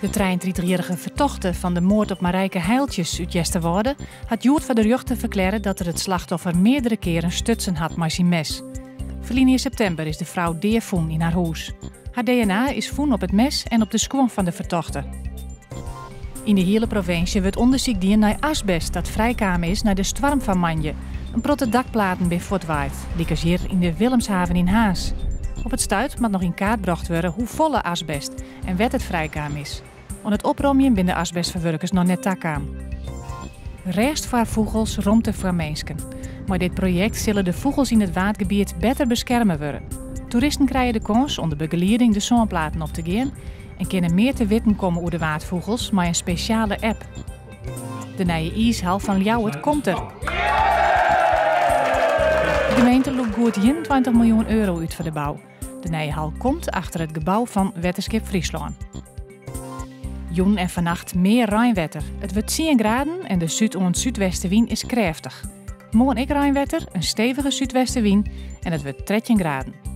De 33-jarige vertochte van de moord op Marijke Heiltjes uit Jesterworde had Joert van der Juchte verklaren dat er het slachtoffer meerdere keren stutsen had met zijn mes. Verliezen september is de vrouw deervoen in haar huis. Haar DNA is voen op het mes en op de schoen van de vertochte. In de hele provincie wordt onderzoek die naar asbest dat vrijkamer is naar de storm van Manje. Een protte dakplaten bij Fortwaait, liekers hier in de Willemshaven in Haas. Op het stuit moet nog in kaart gebracht worden hoe volle asbest en wet het vrijkaam is. Want het oprommen binnen asbestverwerkers nog net tak aan. Rest voor vogels rond de voor mensen. Maar dit project zullen de vogels in het waardgebied beter beschermen worden. Toeristen krijgen de kans om de begeleiding de zonplaten op te gaan en kunnen meer te weten komen over de waardvogels met een speciale app. De nieuwe ijshal van Ljouwert komt er. De gemeente loopt goed 21 miljoen euro uit voor de bouw. De nieuwe hal komt achter het gebouw van Wetterskip Friesland. Joen en vannacht meer Rijnwetter. Het wordt 10 graden en de zuid- en zuidwestenwind is krachtig. Morgen ik Rijnwetter, een stevige zuidwestenwind en het wordt 13 graden.